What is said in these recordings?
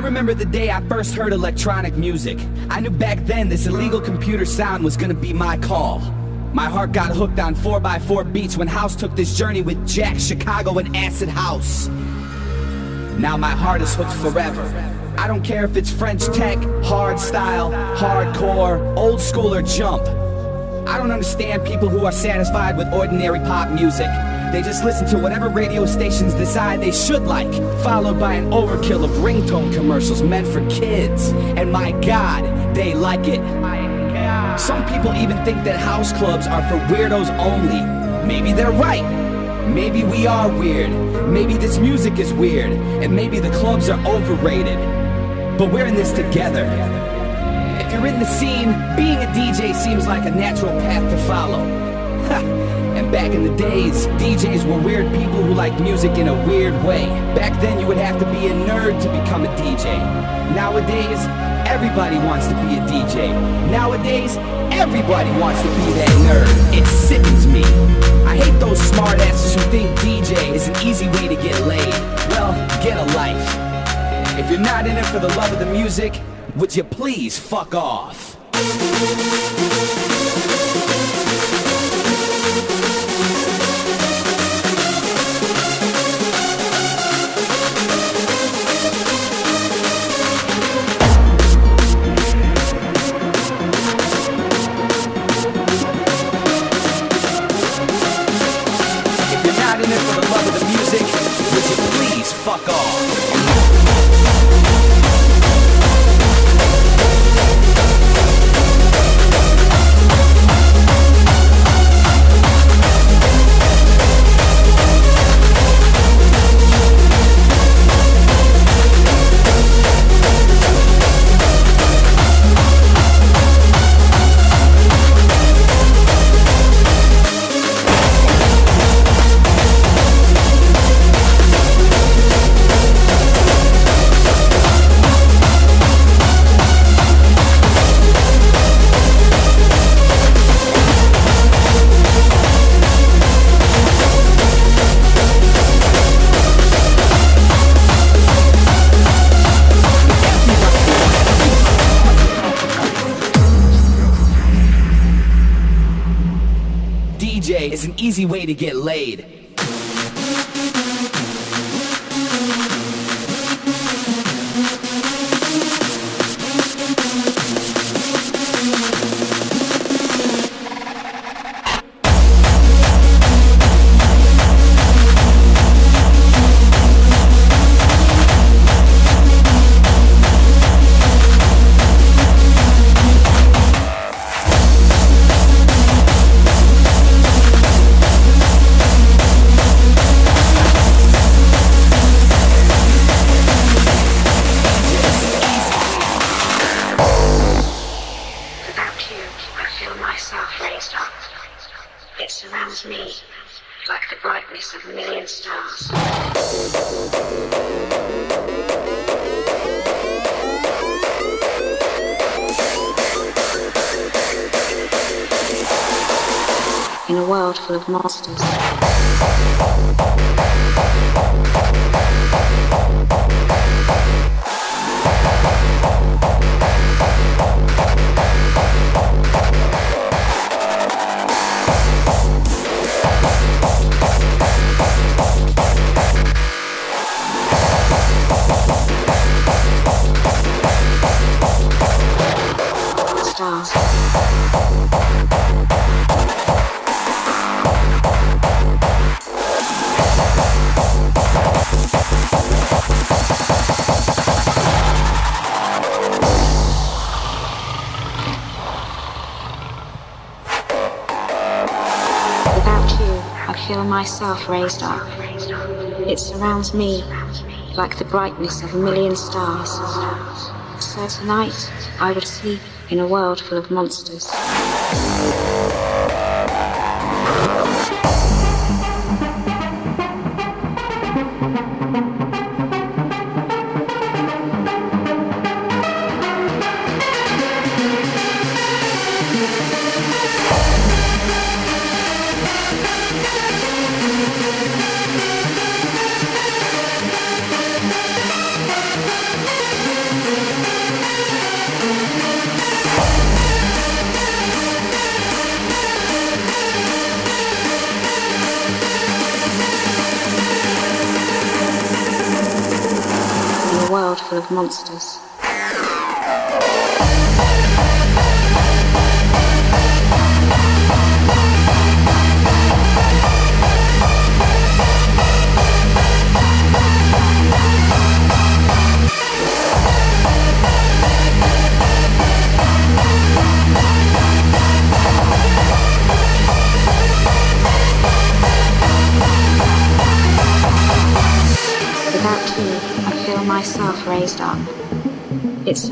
remember the day I first heard electronic music. I knew back then this illegal computer sound was gonna be my call. My heart got hooked on 4x4 beats when House took this journey with Jack, Chicago, and Acid House. Now my heart is hooked forever. I don't care if it's French tech, hard style, hardcore, old school, or jump. I don't understand people who are satisfied with ordinary pop music. They just listen to whatever radio stations decide they should like, followed by an overkill of ringtone commercials meant for kids. And my god, they like it. Some people even think that house clubs are for weirdos only. Maybe they're right. Maybe we are weird. Maybe this music is weird. And maybe the clubs are overrated. But we're in this together. If you're in the scene, being a DJ seems like a natural path to follow. and back in the days, DJs were weird people who liked music in a weird way. Back then, you would have to be a nerd to become a DJ. Nowadays, everybody wants to be a DJ. Nowadays, everybody wants to be that nerd. It sickens me. I hate those smartasses who think DJ is an easy way to get laid. Well, get a life. If you're not in it for the love of the music, would you please fuck off? To get laid. Myself raised up. It surrounds me like the brightness of a million stars. So tonight, I would sleep in a world full of monsters. Monsters.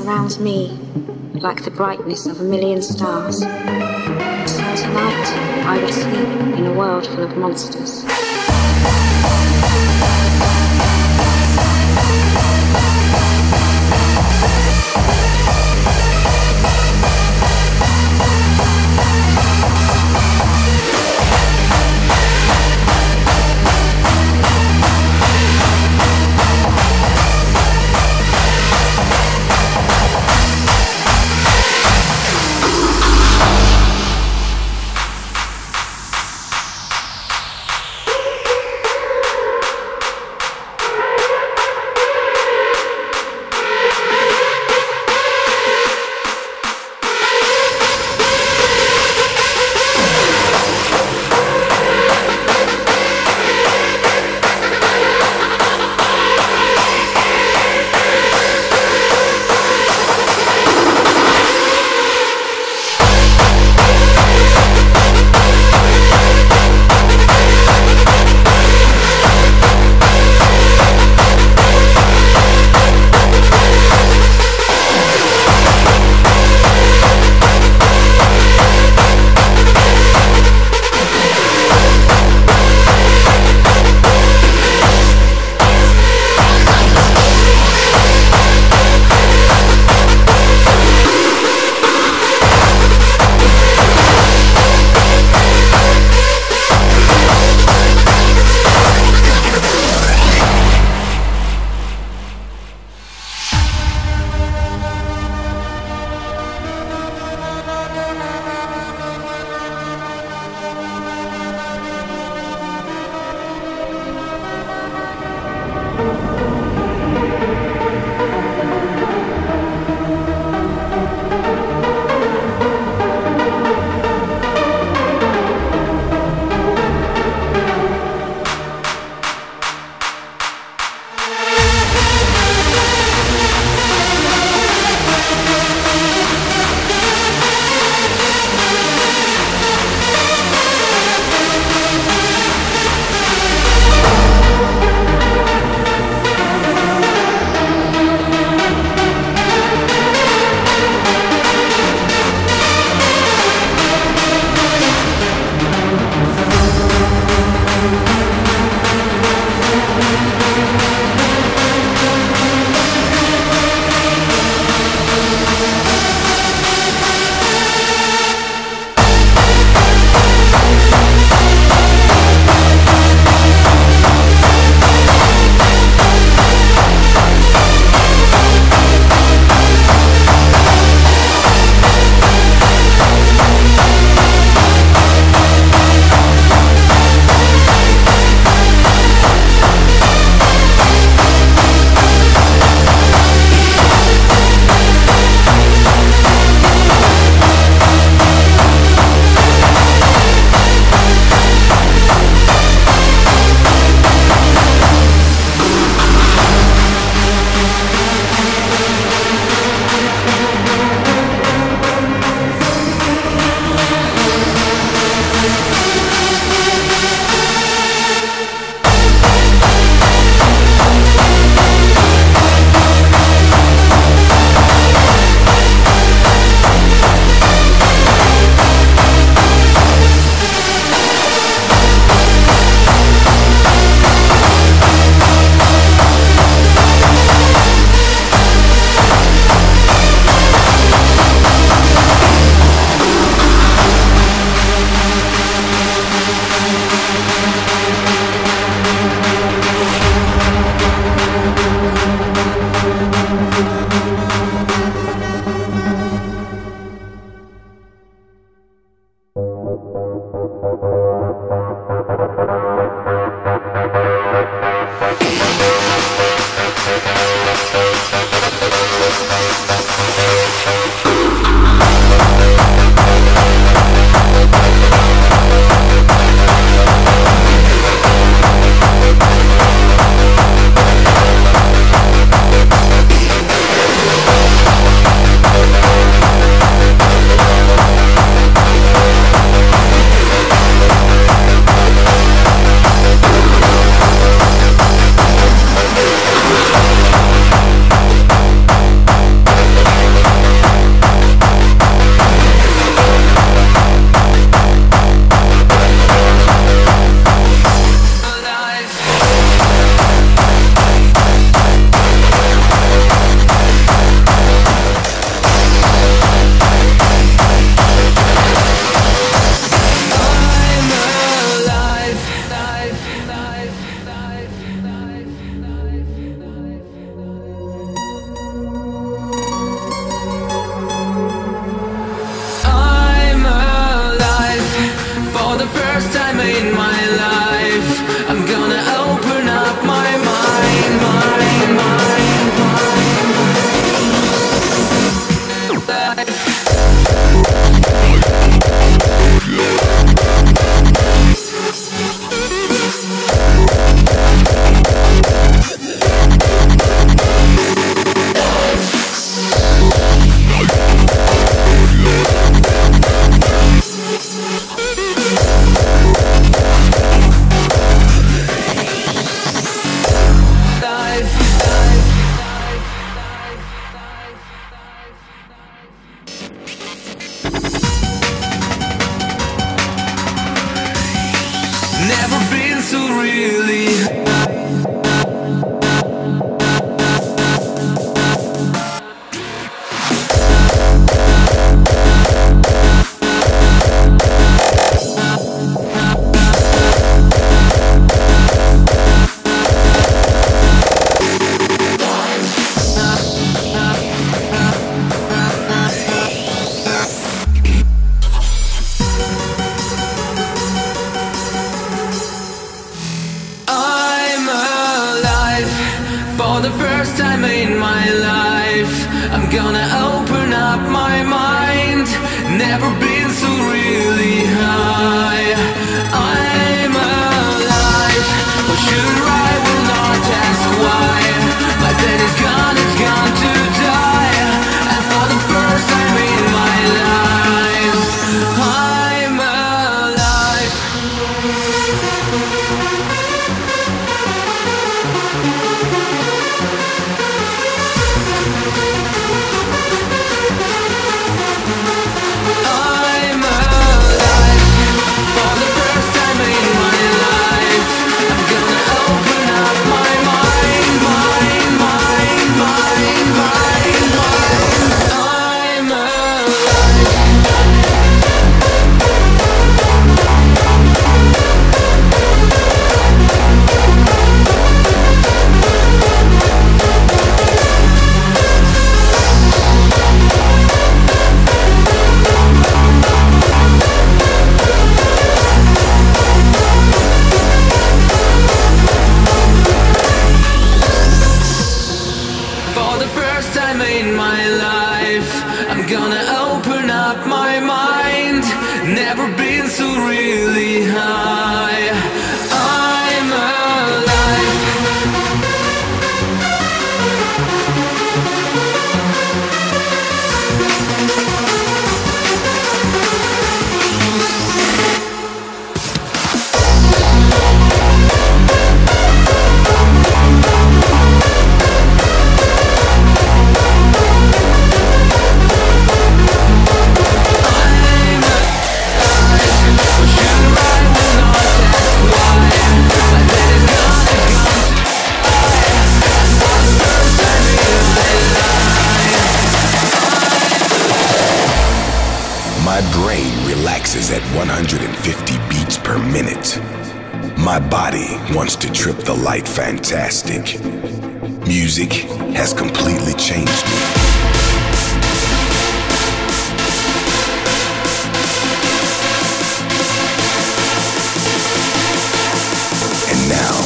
Surrounds me like the brightness of a million stars. So tonight I will sleep in a world full of monsters. Really high. My body wants to trip the light fantastic. Music has completely changed me. And now,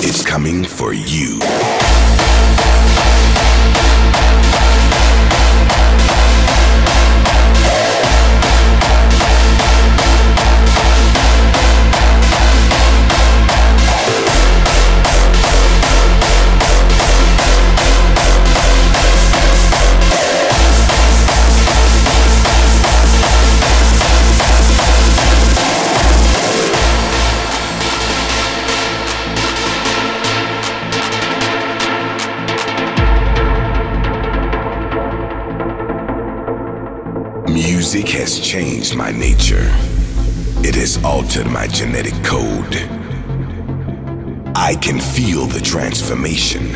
it's coming for you. My nature. It has altered my genetic code. I can feel the transformation.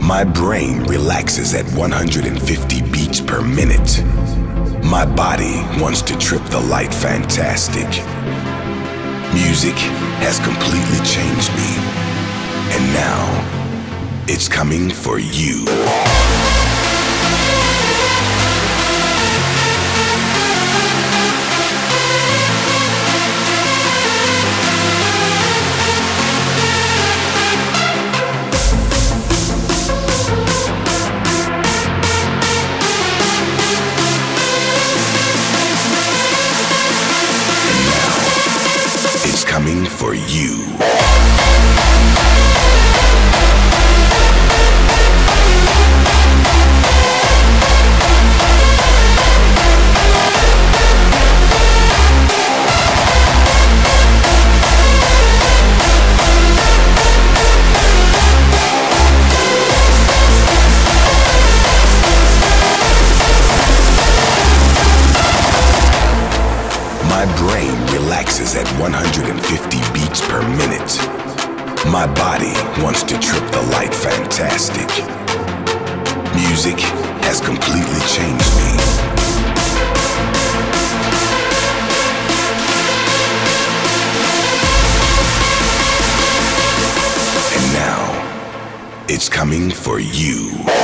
My brain relaxes at 150 beats per minute. My body wants to trip the light fantastic. Music has completely changed me. And now, it's coming for you. For you. To trip the light fantastic. Music has completely changed me. And now, it's coming for you.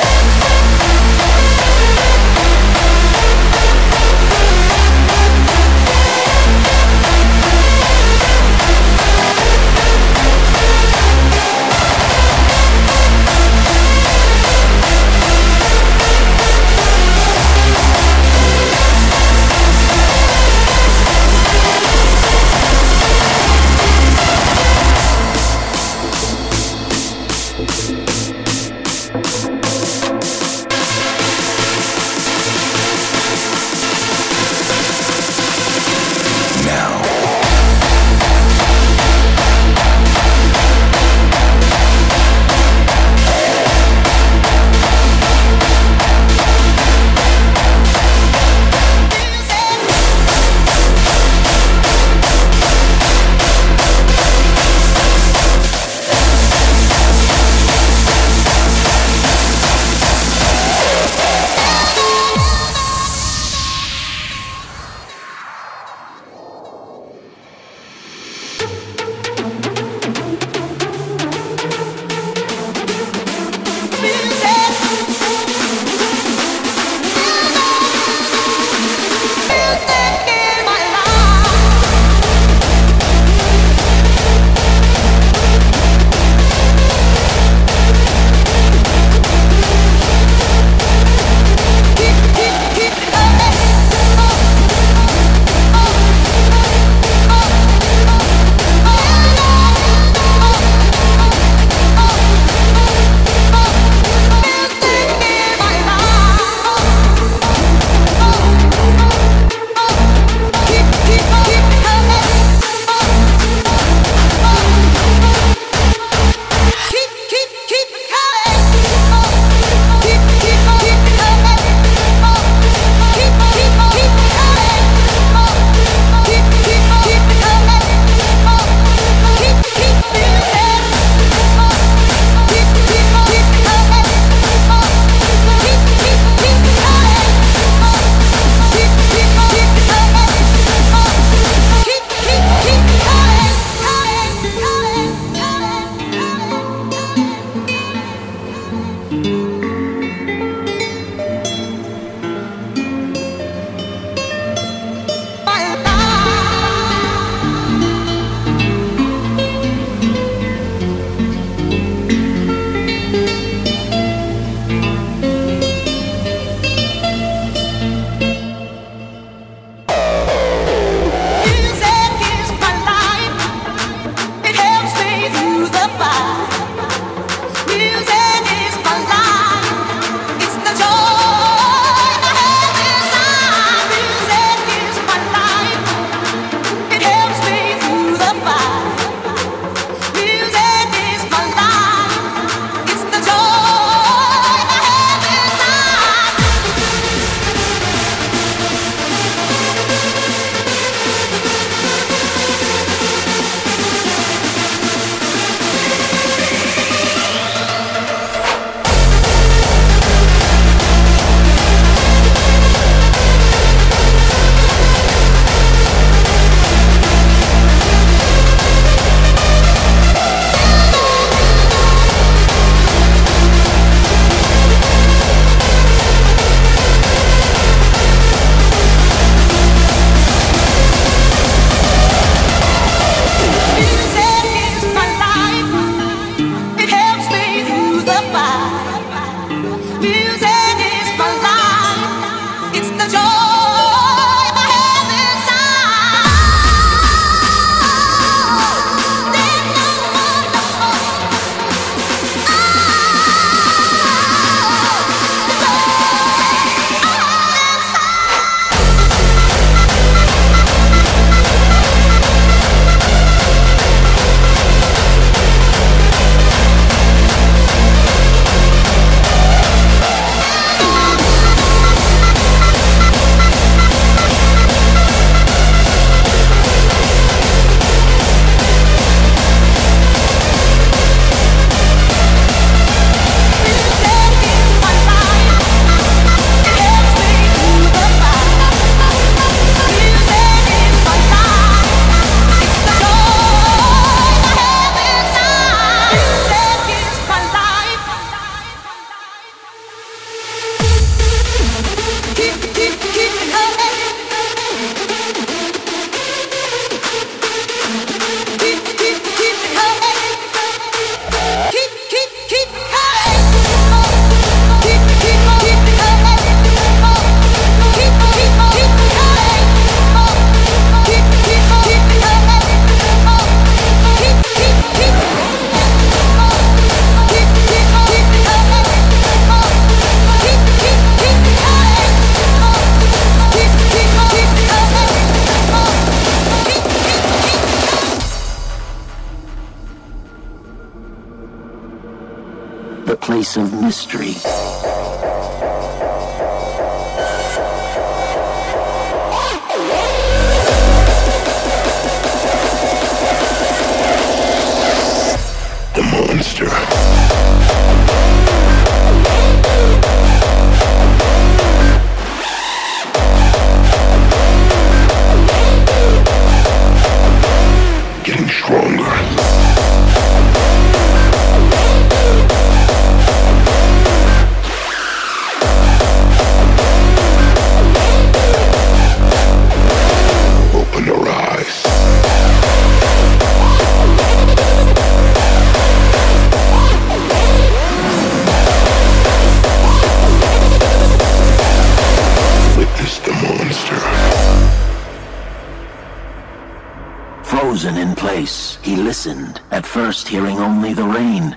frozen in place, he listened, at first hearing only the rain.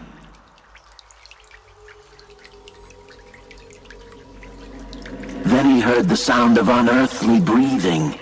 Then he heard the sound of unearthly breathing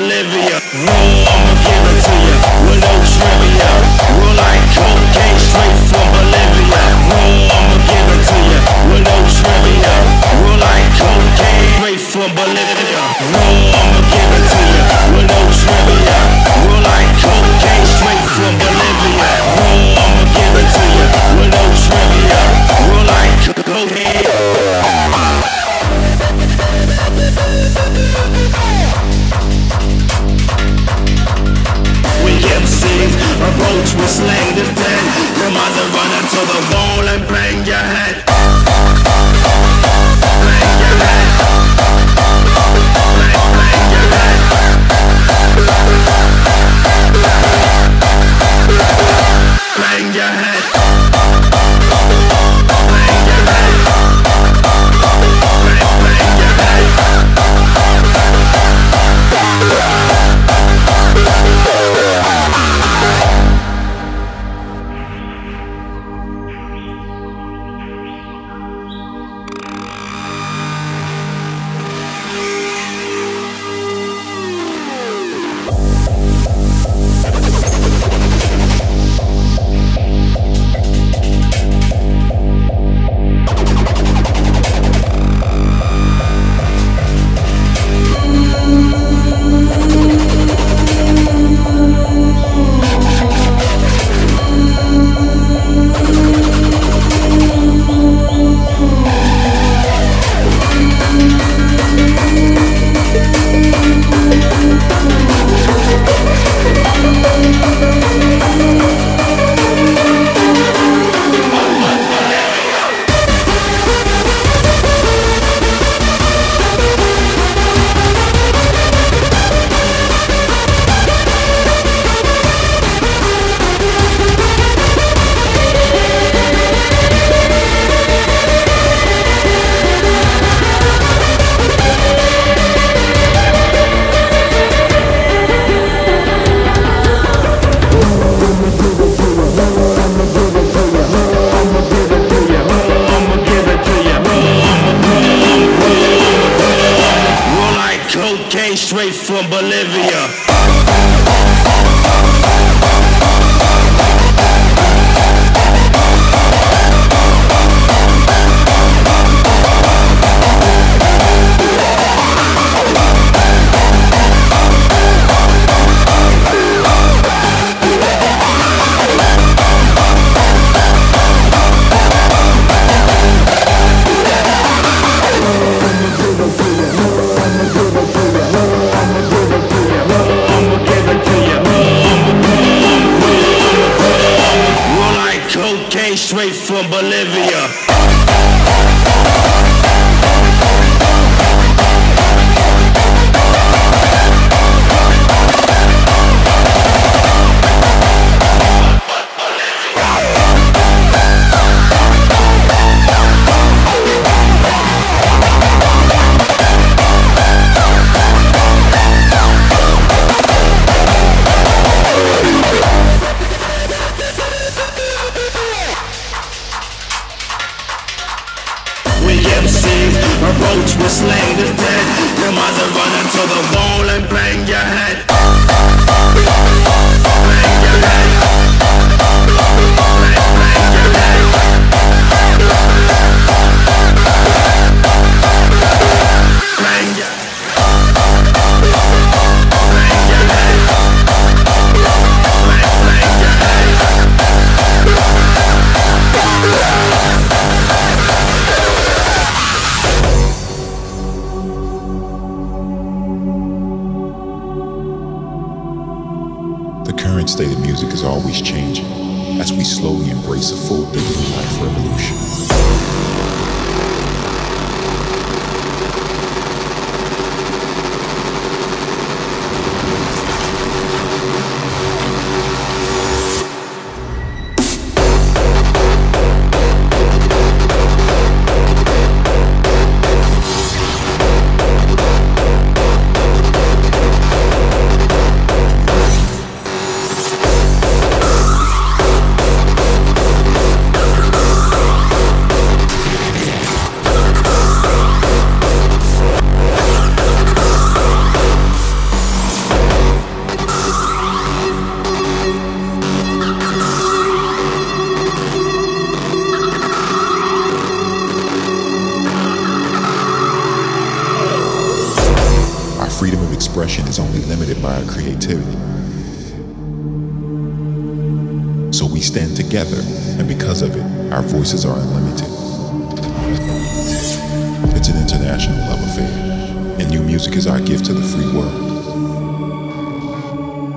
from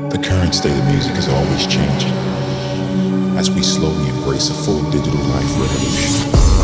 The current state of music is always changing as we slowly embrace a full digital life revolution.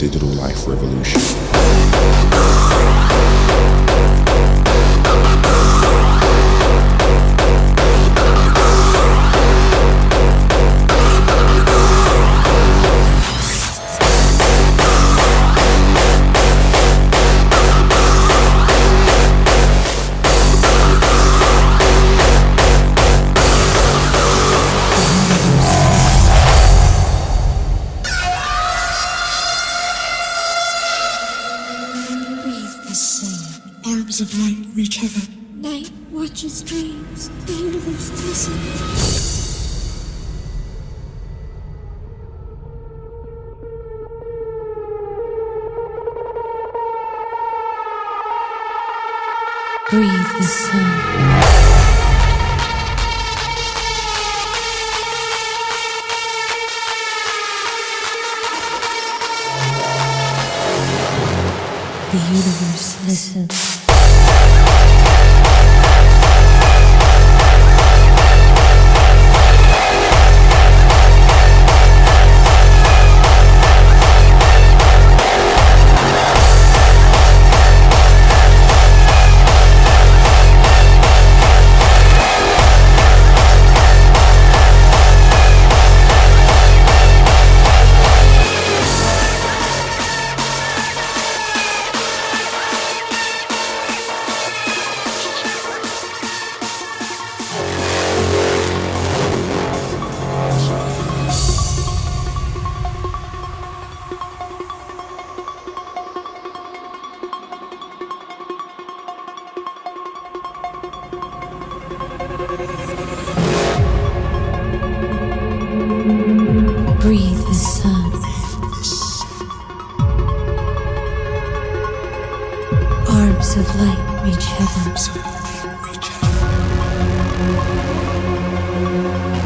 digital life revolution.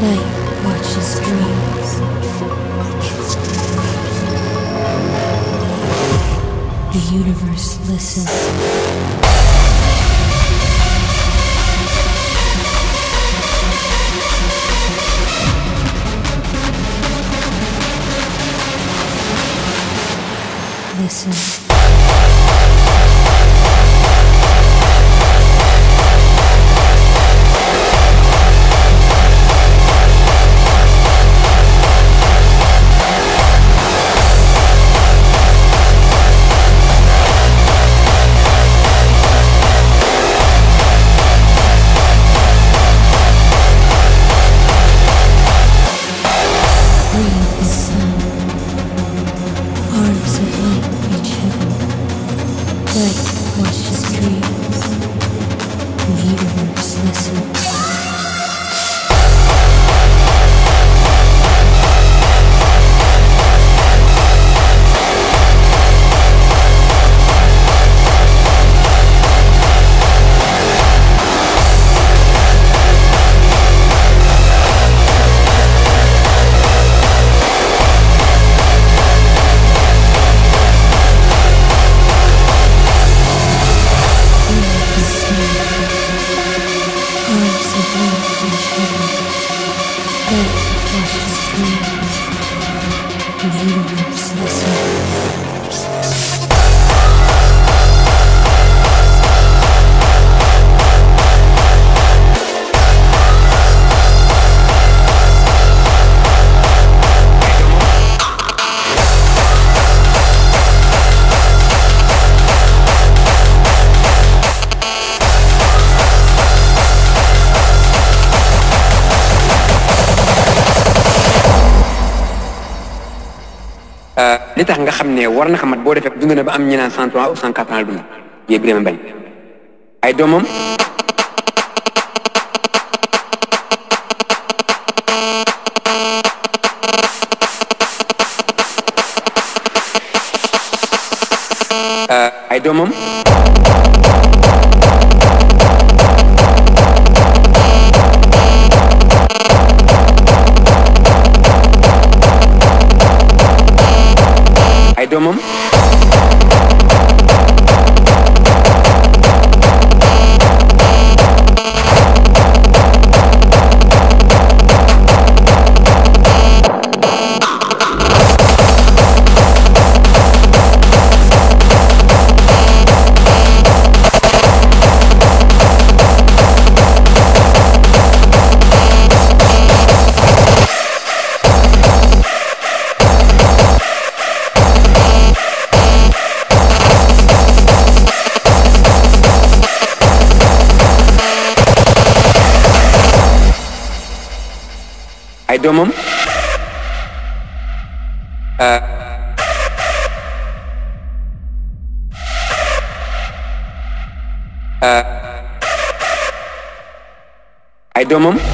Night watches dreams. The universe listens. listen. Li tax nga xam ne war na xamat boo defee dund na ba am ñu naan cent trois ou cent quatre ans la yéeg bi bañ. Ay ay doomam Ay.